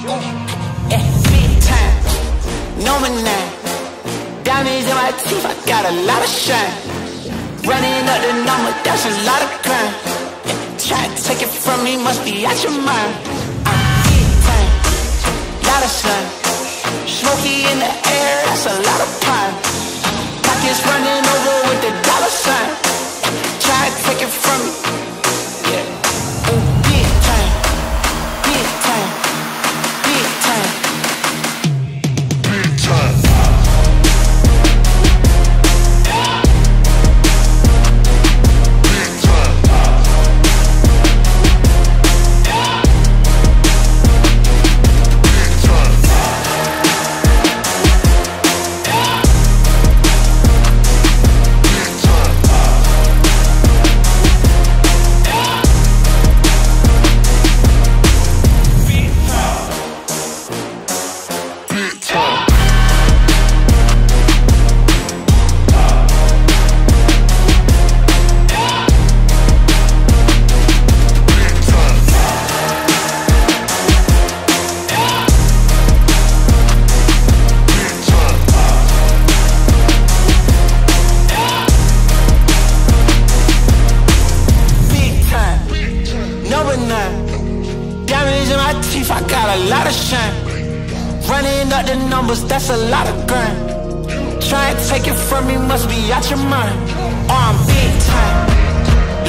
Yeah, big time, number nine. Diamonds in my teeth, I got a lot of shine. Running up the number, that's a lot of crime. Yeah, try to take it from me, must be out your mind. I'm big time, lot of sun. Smoky in the air, that's a lot of pine. Pockets running Diamonds in my teeth, I got a lot of shine. Running up the numbers, that's a lot of grind. Try and take it from me, must be out your mind. Oh, I'm big time,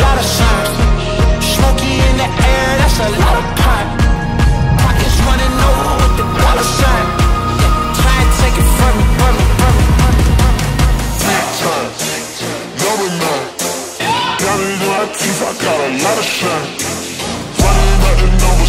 lot of shine. Smoky in the air, that's a lot of pot. Pockets running over with the dollar sign. Try and take it from me, from me, from me, from me. Big time, number nine. Diamonds in my teeth, I got a lot of shine. Running up the numbers.